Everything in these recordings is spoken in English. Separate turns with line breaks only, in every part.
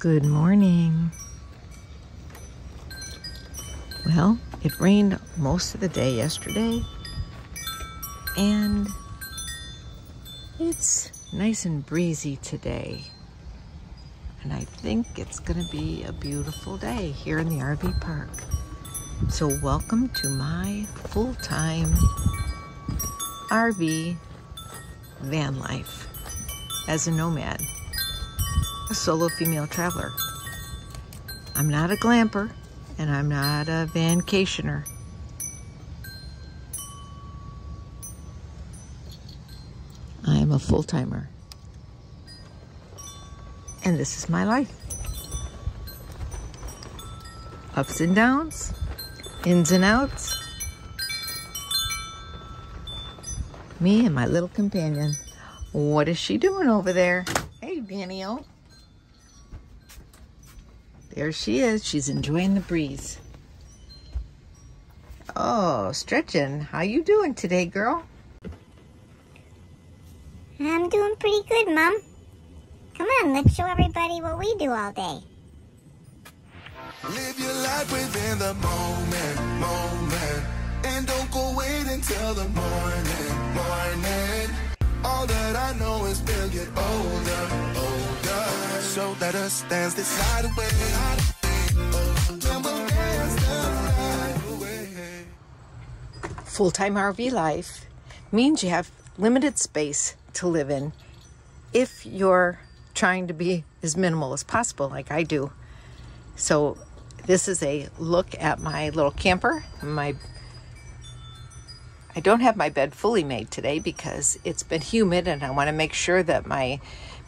Good morning. Well, it rained most of the day yesterday, and it's nice and breezy today. And I think it's going to be a beautiful day here in the RV park. So, welcome to my full time RV van life as a nomad a solo female traveler. I'm not a glamper and I'm not a vacationer. I am a full timer. And this is my life. Ups and downs, ins and outs. Me and my little companion. What is she doing over there? Hey, Danni-O. There she is. She's enjoying the breeze. Oh, stretching. How you doing today, girl?
I'm doing pretty good, Mom. Come on, let's show everybody what we do all day.
Live your life within the moment, moment. And don't go wait until the morning, morning. All that I know is we'll get older, older. So let us dance this night away.
Full time RV life means you have limited space to live in if you're trying to be as minimal as possible, like I do. So, this is a look at my little camper. My I don't have my bed fully made today because it's been humid and I want to make sure that my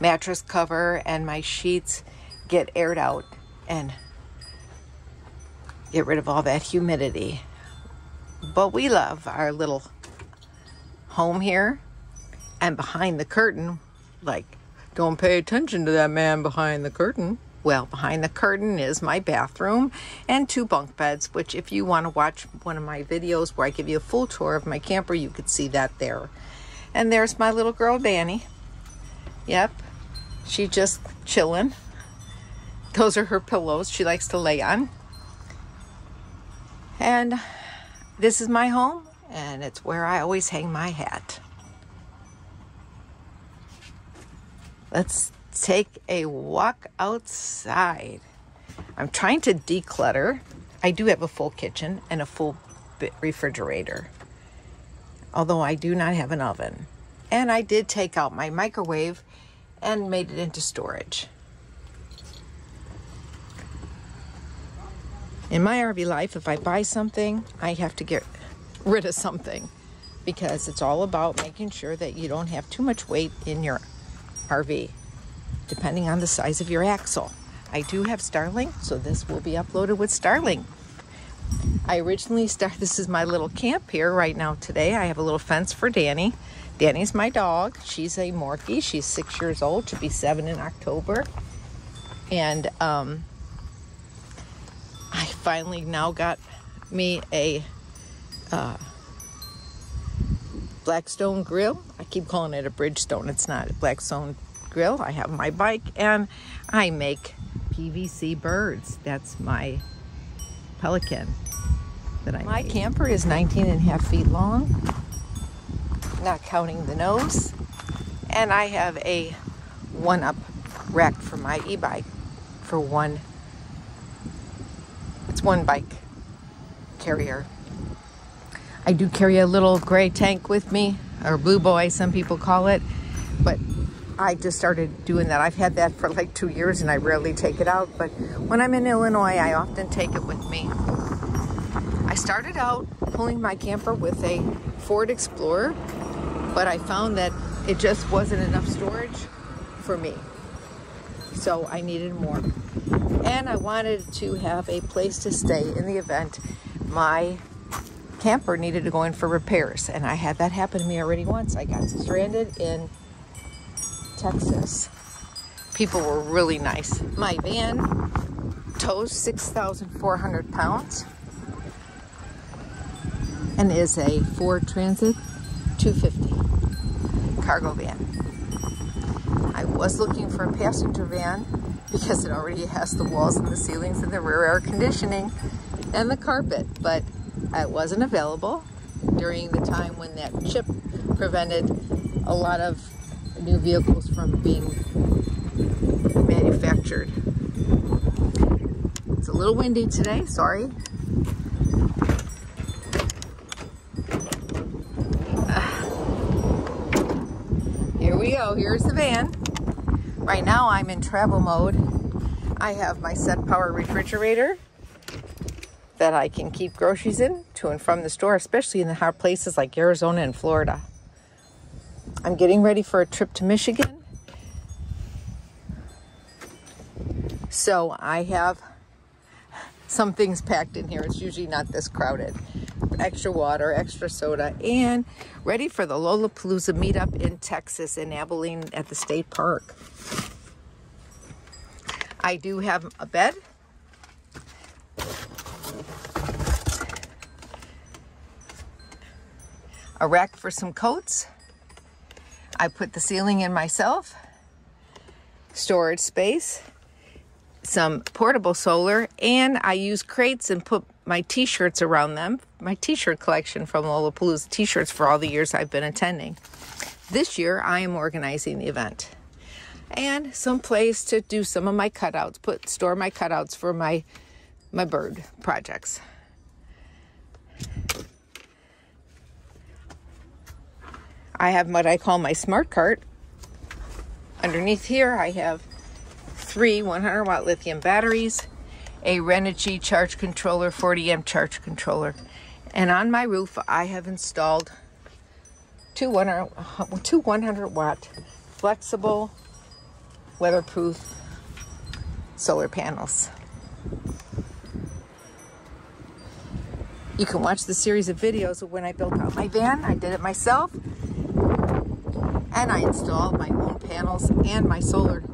mattress cover and my sheets get aired out and get rid of all that humidity. But we love our little home here and behind the curtain. Like, don't pay attention to that man behind the curtain. Well, behind the curtain is my bathroom and two bunk beds, which, if you want to watch one of my videos where I give you a full tour of my camper, you could see that there. And there's my little girl, Danni. Yep, she's just chilling. Those are her pillows she likes to lay on. And this is my home, and it's where I always hang my hat. Let's take a walk outside. I'm trying to declutter. I do have a full kitchen and a full refrigerator, although I do not have an oven. And I did take out my microwave and made it into storage. In my RV life, if I buy something, I have to get rid of something because it's all about making sure that you don't have too much weight in your RV depending on the size of your axle. I do have Starlink, so this will be uploaded with Starlink. I originally started, this is my little camp here right now today. I have a little fence for Danni. Danni's my dog. She's a Morkie. She's six years old. She'll be seven in October. And um, I finally now got me a uh, Blackstone grill. I keep calling it a Bridgestone. It's not. A Blackstone grill. I have my bike and I make PVC birds. That's my pelican that I My made. camper is 19 and a half feet long, not counting the nose. And I have a one up rack for my e-bike for one it's one bike carrier. I do carry a little gray tank with me, or blue boy, some people call it, but I just started doing that. I've had that for like two years and I rarely take it out, but when I'm in Illinois, I often take it with me. I started out pulling my camper with a Ford Explorer, but I found that it just wasn't enough storage for me. So I needed more. And I wanted to have a place to stay in the event my camper needed to go in for repairs. And I had that happen to me already once. I got stranded in Texas. People were really nice. My van tows 6,400 pounds and is a Ford Transit 250 cargo van. I was looking for a passenger van because it already has the walls and the ceilings and the rear air conditioning and the carpet, but it wasn't available during the time when that chip prevented a lot of new vehicles from being manufactured. It's a little windy today, sorry. Here we go, here's the van. Right now I'm in travel mode. I have my SetPower refrigerator that I can keep groceries in to and from the store, especially in the hot places like Arizona and Florida. I'm getting ready for a trip to Michigan. So I have some things packed in here. It's usually not this crowded. Extra water, extra soda, and ready for the Lollapalooza meetup in Texas in Abilene at the state park. I do have a bed. A rack for some coats. I put the ceiling in myself. Storage space. Some portable solar. And I use crates and put my t-shirts around them. My t-shirt collection from Lollapalooza t-shirts for all the years I've been attending. This year I am organizing the event and some place to do some of my cutouts, put store my cutouts for my my bird projects. I have what I call my smart cart. Underneath here I have three 100 watt lithium batteries, a Renogy charge controller, 40 amp charge controller, and on my roof I have installed two 100, uh, two 100 watt flexible weatherproof solar panels. You can watch the series of videos of when I built out my van. I did it myself. And I installed my own panels and my solar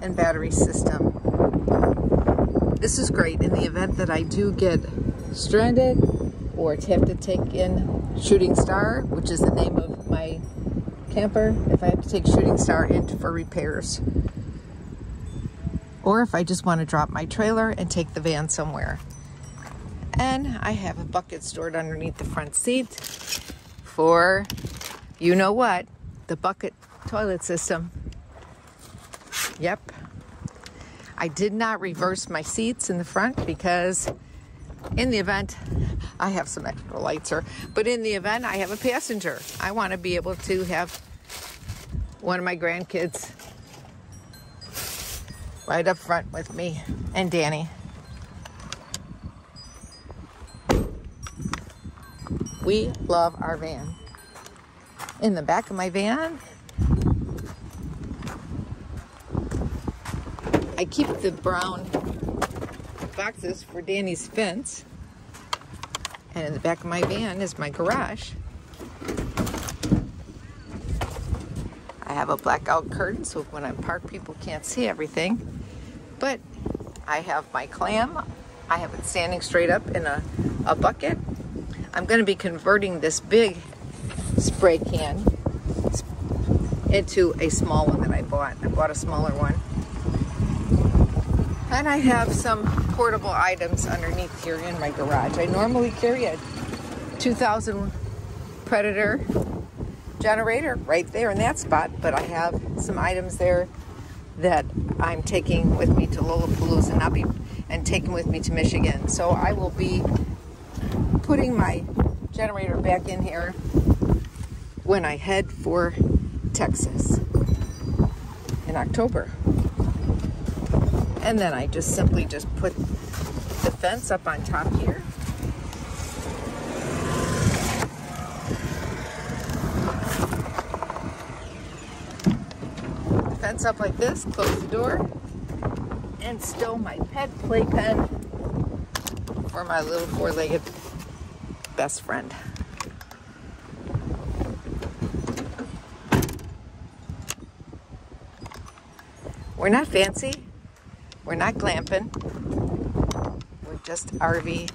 and battery system. This is great in the event that I do get stranded or have to take in Shooting Star, which is the name of my camper, if I have to take Shooting Star in for repairs or if I just want to drop my trailer and take the van somewhere. And I have a bucket stored underneath the front seat for, you know what, the bucket toilet system. Yep. I did not reverse my seats in the front because in the event I have some extra lights here, but in the event I have a passenger, I want to be able to have one of my grandkids right up front with me and Danni. We love our van. In the back of my van, I keep the brown boxes for Danni's fence. And in the back of my van is my garage. I have a blackout curtain so when I'm parked people can't see everything. But I have my clam. I have it standing straight up in a, a bucket. I'm going to be converting this big spray can into a small one that I bought. I bought a smaller one. And I have some portable items underneath here in my garage. I normally carry a 2000 Predator generator right there in that spot, but I have some items there that I'm taking with me to Lollapalooza and I'll be and taking with me to Michigan. So I will be putting my generator back in here when I head for Texas in October. And then I just simply just put the fence up on top here fence up like this, close the door, and stow my pet playpen for my little four-legged best friend. We're not fancy. We're not glamping. We're just RV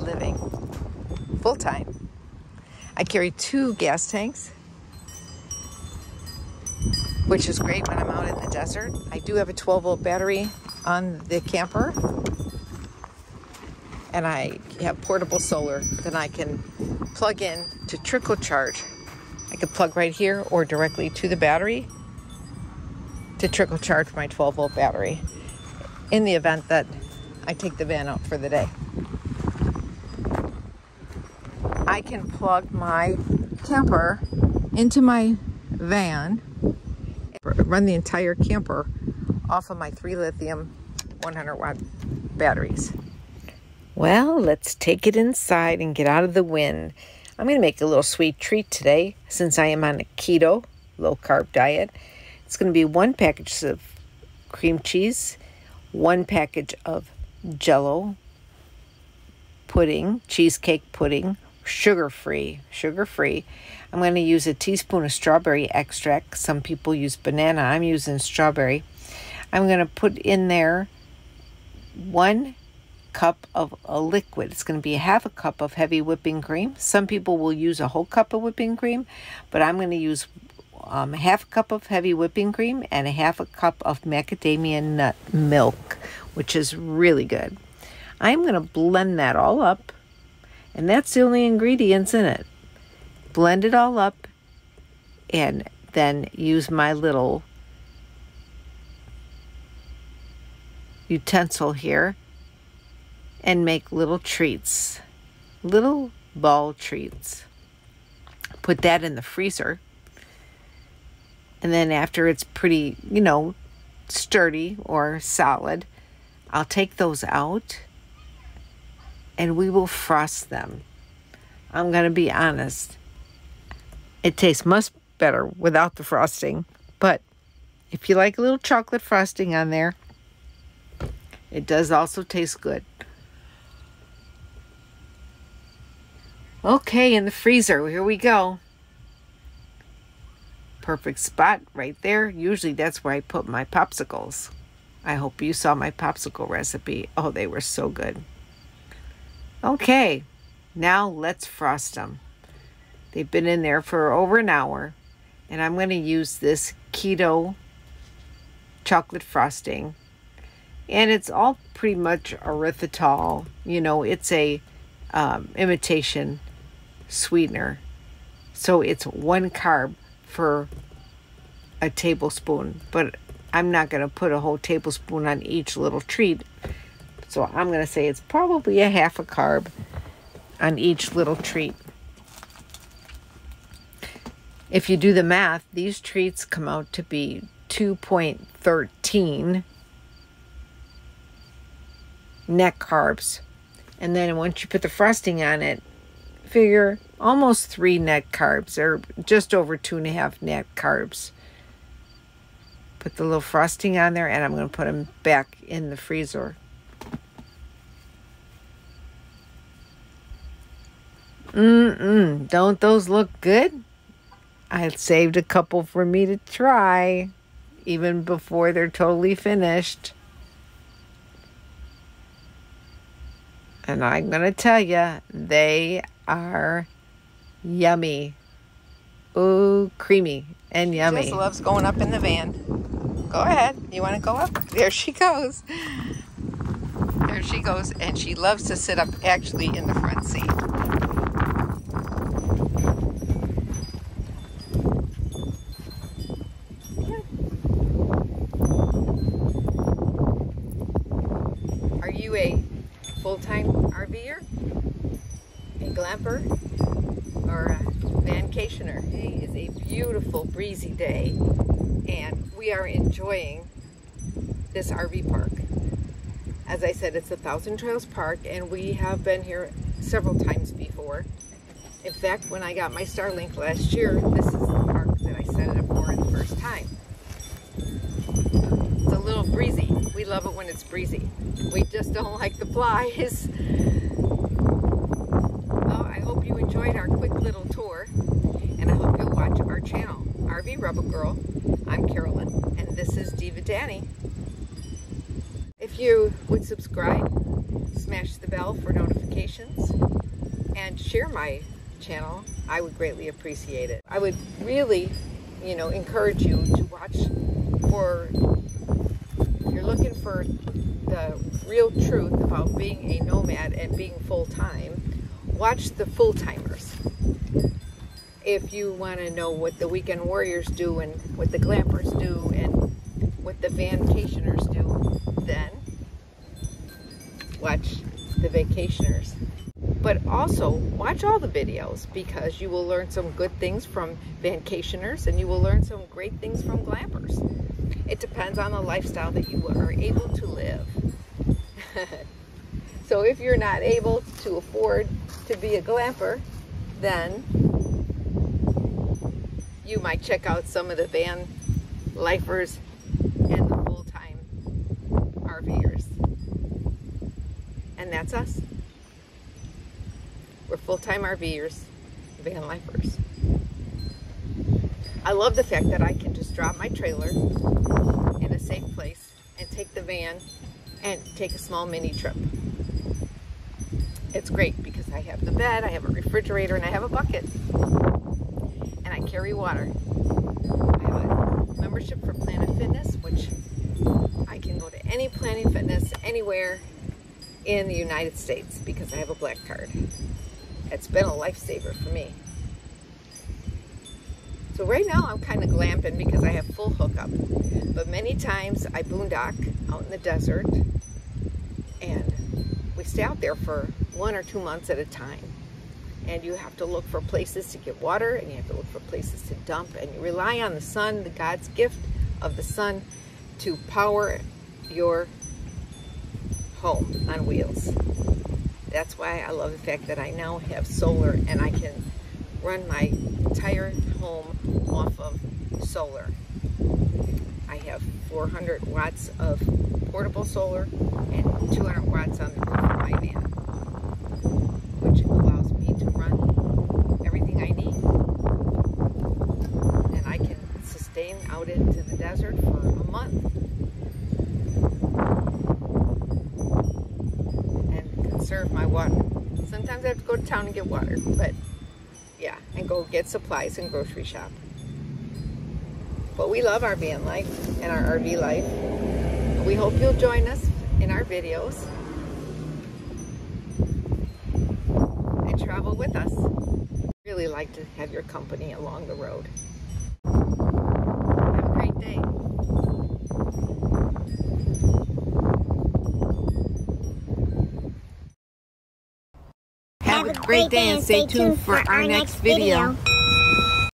living full time. I carry two gas tanks which is great when I'm out in the desert. I do have a 12 volt battery on the camper, and I have portable solar that I can plug in to trickle charge. I could plug right here or directly to the battery to trickle charge my 12 volt battery in the event that I take the van out for the day. I can plug my camper into my van, run the entire camper off of my three lithium 100 watt batteries. Well, let's take it inside and get out of the wind. I'm going to make a little sweet treat today since I am on a keto, low carb diet. It's going to be one package of cream cheese, one package of jello pudding, cheesecake pudding, sugar free, sugar free. I'm going to use a teaspoon of strawberry extract. Some people use banana. I'm using strawberry. I'm going to put in there one cup of a liquid. It's going to be half a cup of heavy whipping cream. Some people will use a whole cup of whipping cream, but I'm going to use um, half a cup of heavy whipping cream and a half a cup of macadamia nut milk, which is really good. I'm going to blend that all up, and that's the only ingredients in it. Blend it all up, and then use my little utensil here and make little treats, little ball treats. Put that in the freezer. And then after it's pretty, you know, sturdy or solid, I'll take those out and we will frost them. I'm going to be honest. It tastes much better without the frosting, but if you like a little chocolate frosting on there, it does also taste good. Okay, in the freezer, here we go. Perfect spot right there. Usually that's where I put my popsicles. I hope you saw my popsicle recipe. Oh, they were so good. Okay, now let's frost them. They've been in there for over an hour. And I'm going to use this keto chocolate frosting. And it's all pretty much erythritol. You know, it's a um, imitation sweetener. So it's one carb for a tablespoon, but I'm not going to put a whole tablespoon on each little treat. So I'm going to say it's probably a half a carb on each little treat. If you do the math, these treats come out to be 2.13 net carbs. And then once you put the frosting on it, figure almost three net carbs or just over two and a half net carbs. Put the little frosting on there and I'm going to put them back in the freezer. Mm-mm, don't those look good? I saved a couple for me to try even before they're totally finished. And I'm going to tell you, they are yummy. Ooh, creamy and yummy. Jess loves going up in the van. Go ahead. You want to go up? There she goes. There she goes. And she loves to sit up actually in the front seat. Are you a full-time RVer? A glamper? Or a vancationer? Today is a beautiful breezy day and we are enjoying this RV park. As I said, it's a Thousand Trails Park and we have been here several times before. In fact, when I got my Starlink last year, this is the park that I set it up for the first time. It's a little breezy. We love it when it's breezy. We just don't like the flies. Oh, I hope you enjoyed our quick little tour, and I hope you'll watch our channel, RV Rebel Girl. I'm Carolyn, and this is Diva Danni. If you would subscribe, smash the bell for notifications, and share my channel, I would greatly appreciate it. I would really you know, encourage you to watch for, if you're looking for the real truth about being a nomad and being full time, watch the full timers. If you want to know what the weekend warriors do and what the glampers do and what the vacationers do, then watch the vacationers. But also watch all the videos because you will learn some good things from vacationers and you will learn some great things from glampers. It depends on the lifestyle that you are able to live. so if you're not able to afford to be a glamper, then you might check out some of the van lifers and the full-time RVers. And that's us. We're full-time RVers, van lifers. I love the fact that I can just drop my trailer in a safe place and take the van and take a small mini trip. It's great because I have the bed, I have a refrigerator, and I have a bucket. And I carry water. I have a membership for Planet Fitness, which I can go to any Planet Fitness anywhere in the United States because I have a black card. It's been a lifesaver for me. So right now I'm kind of glamping because I have full hookup. But many times I boondock out in the desert and we stay out there for one or two months at a time. And you have to look for places to get water and you have to look for places to dump and you rely on the sun, the God's gift of the sun to power your home on wheels. That's why I love the fact that I now have solar and I can run my entire home off of solar. I have 400 watts of portable solar and 200 watts on the roof of my van, which allows me to run everything I need. And I can sustain out into the desert for a month. And conserve my water. Sometimes I have to go to town and get water, but yeah, and go get supplies and grocery shop. But we love our van life and our RV life. We hope you'll join us in our videos and travel with us. Really like to have your company along the road. Have a great day. Have a great day and stay tuned for our next video.